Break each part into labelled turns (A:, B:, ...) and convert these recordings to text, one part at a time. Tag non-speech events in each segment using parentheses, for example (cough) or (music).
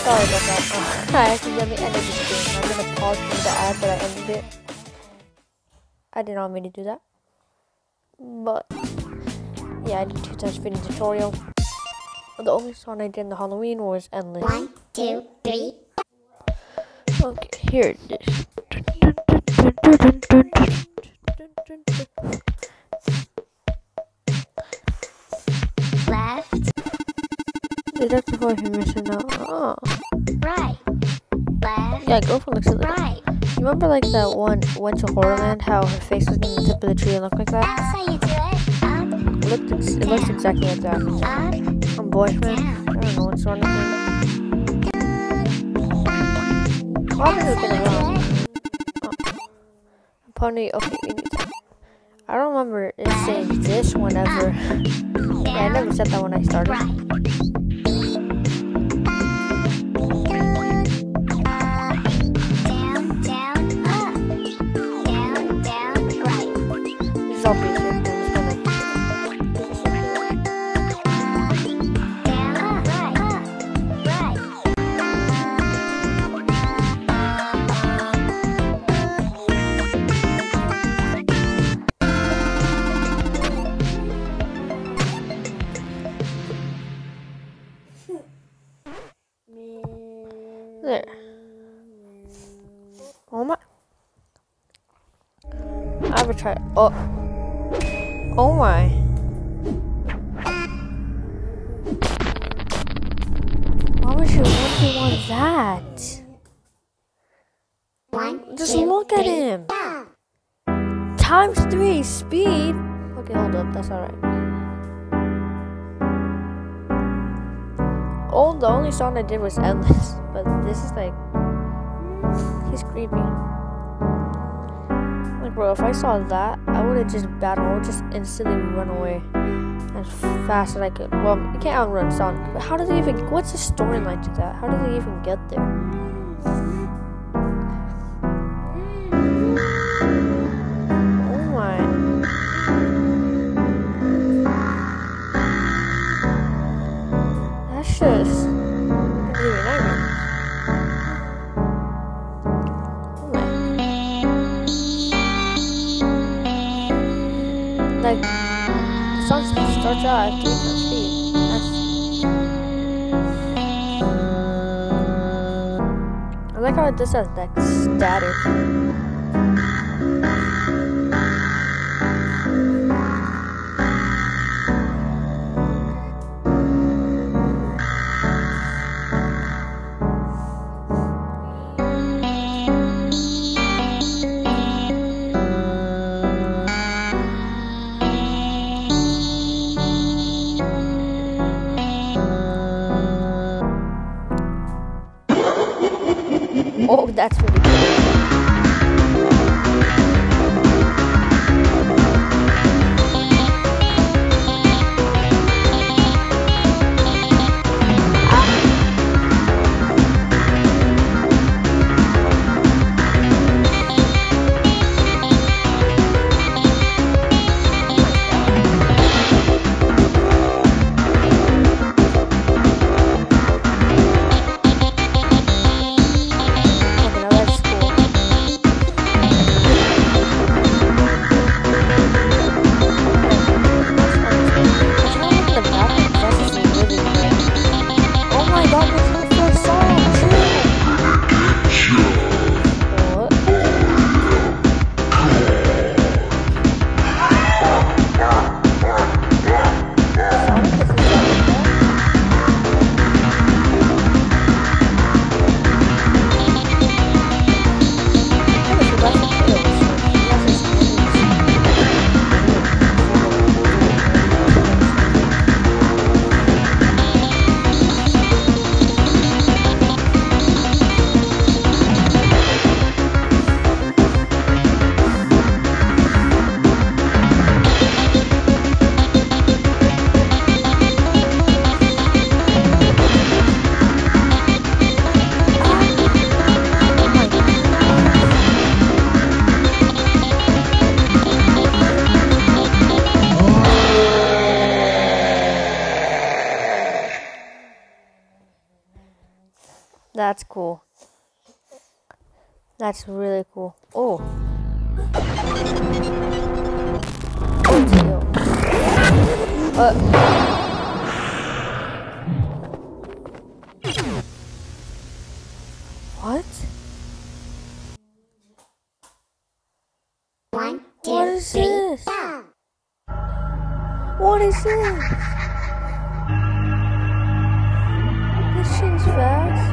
A: Sorry about that. Uh, I accidentally ended the stream. I'm gonna pause from the ad, but I ended it. I did not mean to do that. But yeah, I did two times video tutorial. The only song I did in the Halloween was Endless.
B: One, two, three.
A: Okay, here it is. Deduct before if you're missing out. Oh.
B: right. Left,
A: Yeah, girlfriend looks like that.
B: right.
A: You remember like that one went to Horrorland, how her face was in the tip of the tree and looked like that?
B: That's how you do it. Up,
A: It looked ex- it looks exactly like that.
B: up,
A: I'm boyfriend. I don't know what's wrong with him. Probably around. Oh. Pony, okay, we need that. I don't remember it saying this one ever. yeah, uh, (laughs) I never said that when I started. I would try. Oh. Oh my. Why would you want to want that?
B: One,
A: Just
B: two,
A: look at
B: three.
A: him. Times three speed. Okay, hold up. That's alright. Oh, the only song I did was Endless, (laughs) but this is like. He's creepy. Like, bro, if I saw that, I would have just battled, I would just instantly run away as fast as I could. Well, you can't outrun Sonic, but how does he even. What's the storyline to that? How does he even get there? I like how it just has that static. That's really That's cool. That's really cool. Oh. Uh. What?
B: One, two,
A: What is
B: three,
A: this?
B: go.
A: What is this? This shit's fast.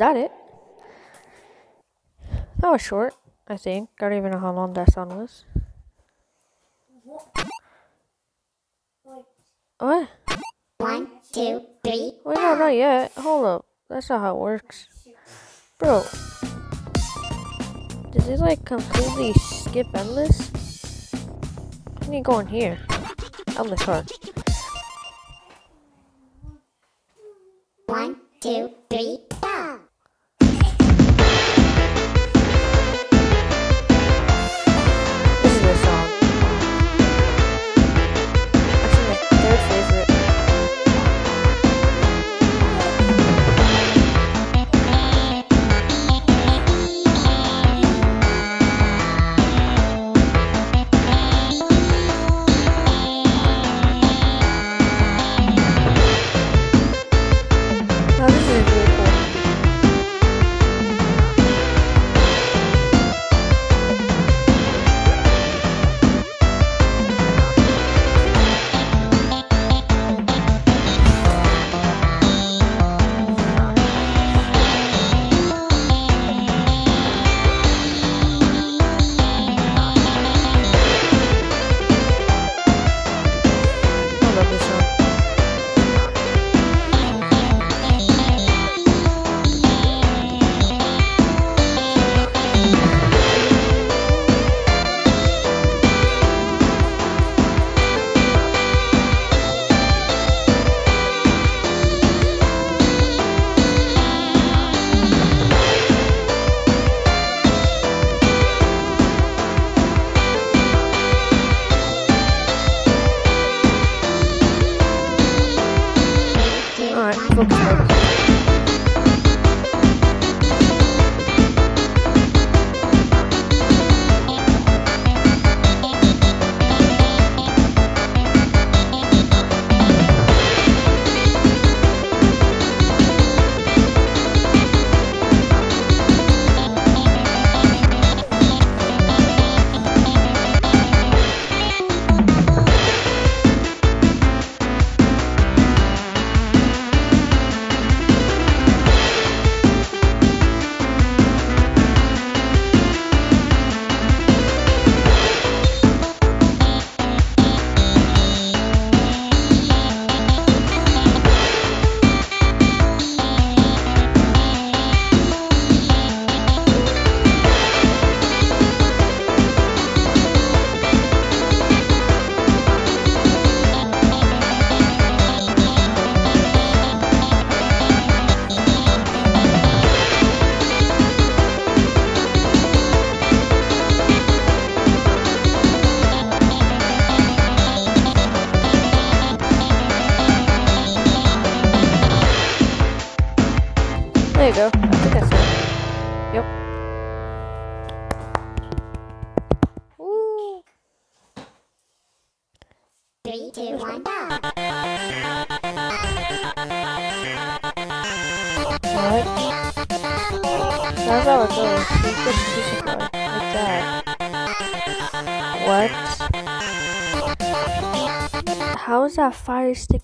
A: That it? That was short, I think. I don't even know how long that sound was. What?
B: One, two, three,
A: Wait, no, not yet. Hold up. That's not how it works. Bro. Did it like completely skip endless? I need to go in here. Endless hard.
B: one, two, three, go.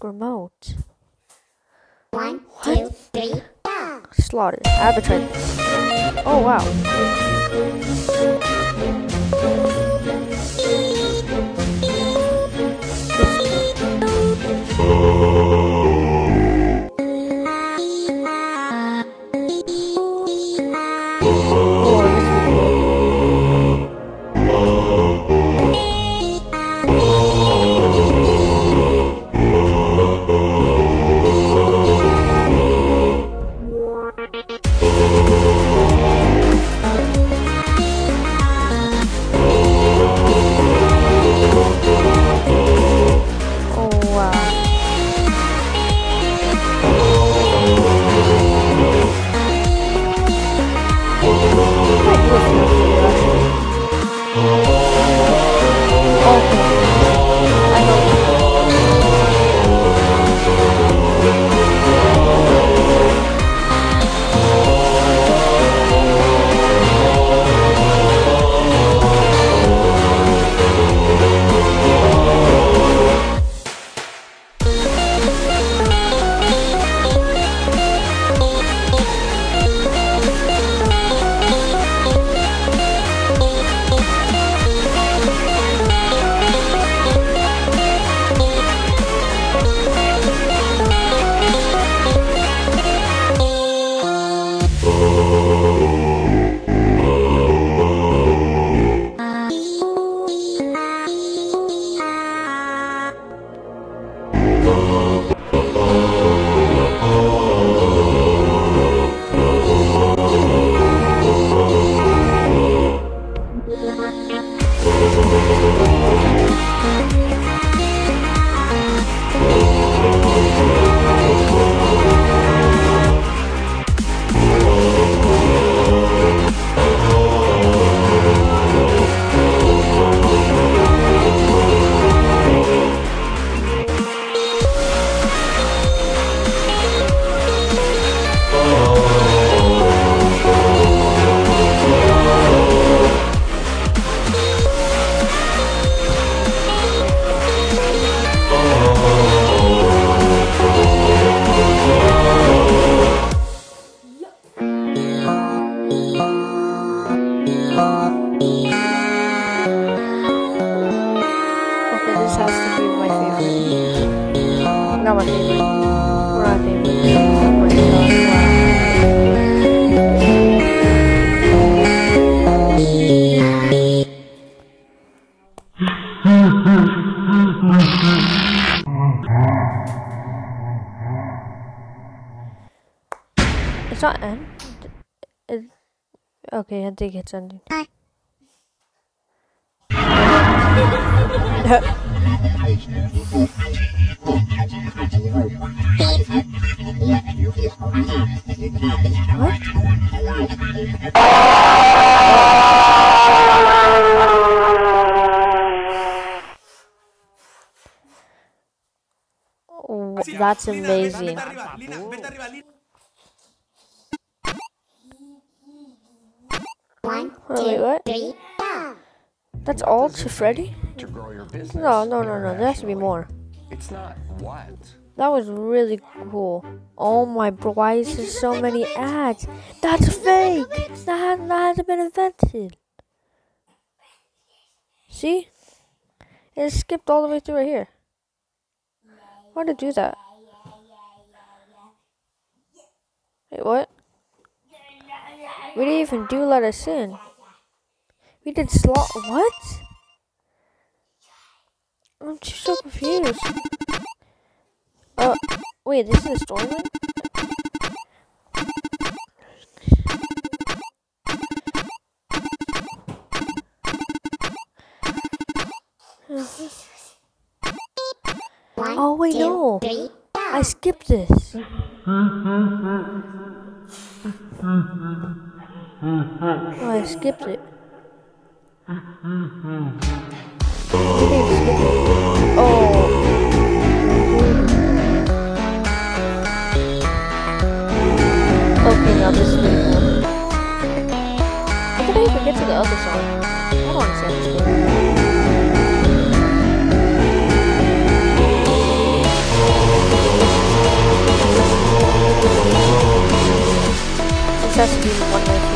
A: Fire remote?
B: One, two, three, go.
A: Slaughter. I have a tried this. Oh wow. Okay, I think it's ending. what? Oh, that's amazing.
B: One,
A: Wait, what?
B: three, go.
A: That's all to Freddy?
C: to grow your business.
A: No, no, no, no. There has to be more.
C: It's not what.
A: That was really cool. Oh my bro, why is there so many ads? That's fake! That, had, that hasn't been invented. See? It skipped all the way through right here. Why did it do that? Wait, what? We didn't even do let us in. We did slot. What? I'm just so confused. Uh, wait, this is the story mode?
B: One,
A: Oh, wait,
B: two,
A: no.
B: three.
A: I skipped this. (laughs) Oh, I skipped it. Oh. Okay, now this is really cool. How did I even get to the other song? I don't understand this game. This has to be one of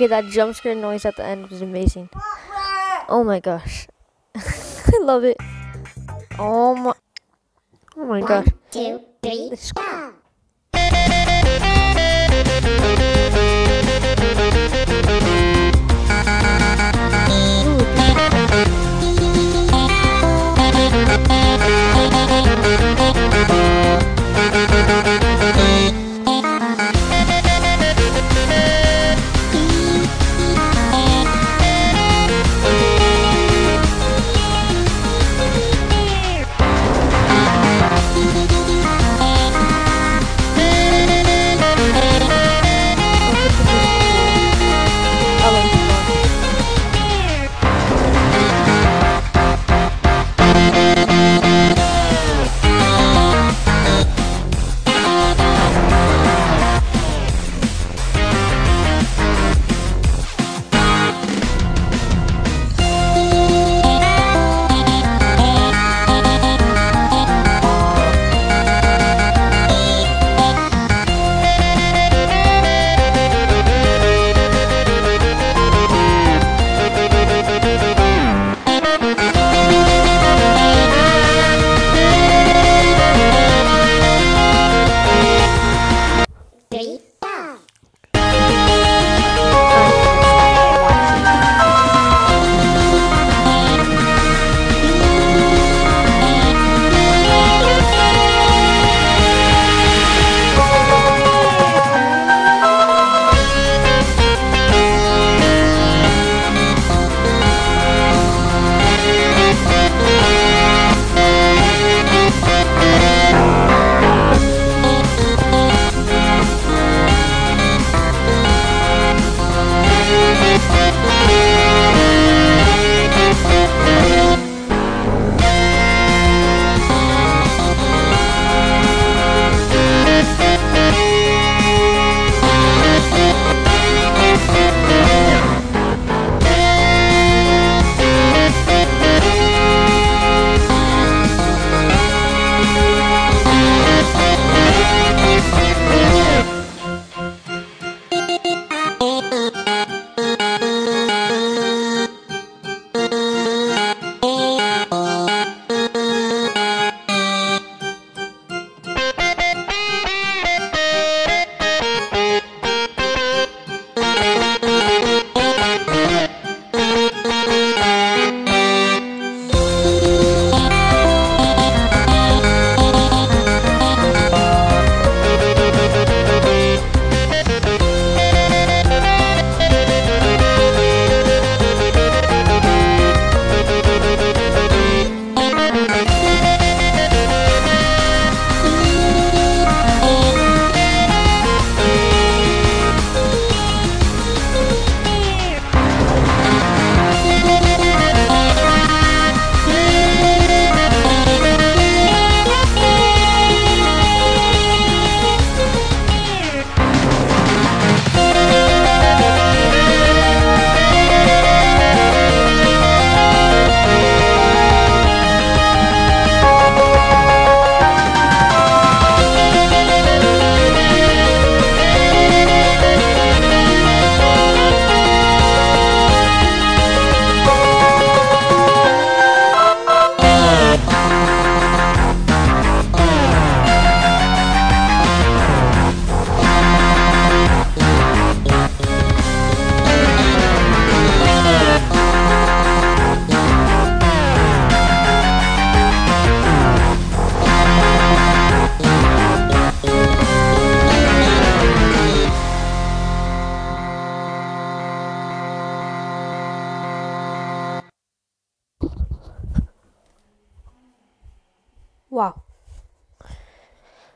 A: Okay, that jump scare noise at the end was amazing. Oh my gosh. (laughs) I love it. Oh my, oh my gosh.
B: Two, three, go.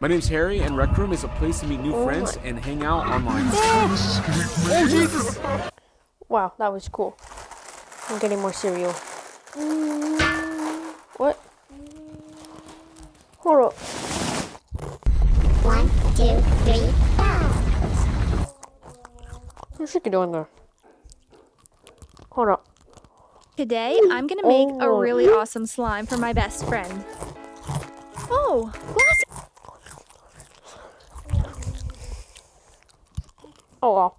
D: My name's Harry, and Rec Room is a place to meet new
A: Oh
D: friends
A: my-
D: and hang out online. oh Jesus!
A: Wow, that was cool. I'm getting more cereal. What? Hold up.
B: One, two, three, go.
A: What's she doing there? Hold up.
E: Today, I'm gonna make a
A: Oh.
E: really awesome slime for my best friend. Oh, glass.
A: Oh well.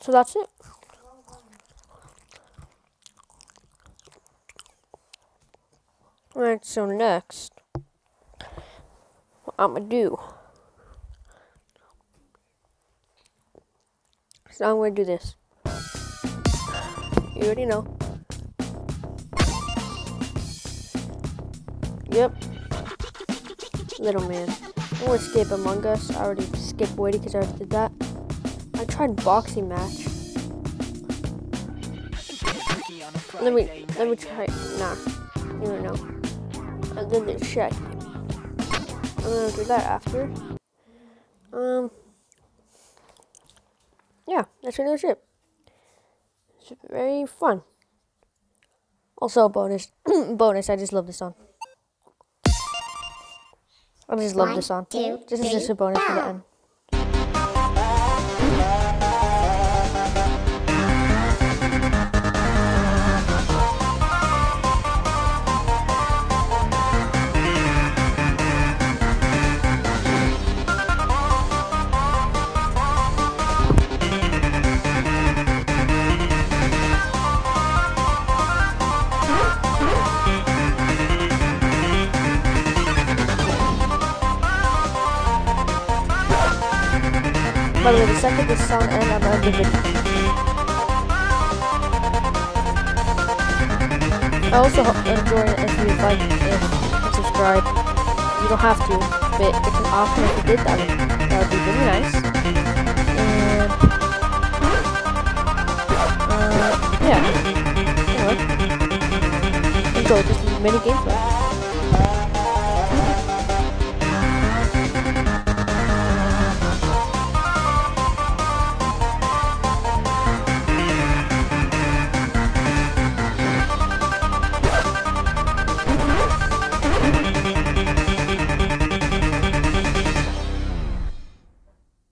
A: So that's it. Alright, so next, what I'm gonna do. So I'm gonna do this. You already know. Yep. Little man. I'm gonna skip Among Us. I already skipped Woody because I already did that. I tried boxing match. Let me let me try. Nah, you don't know. And then the check. I'm gonna do that after. Um. Yeah, that's pretty much it. It's very fun. Also, bonus, (clears throat) bonus. I just love this song. I just love this song.
B: two,
A: This is just
B: three,
A: a bonus for the end. By the way, the second this song ends, I'm gonna the video. I also enjoy it if you like and subscribe. You don't have to, but it's an option if you did that. That would be really nice. And uh, yeah. Anyway, enjoy this mini gameplay.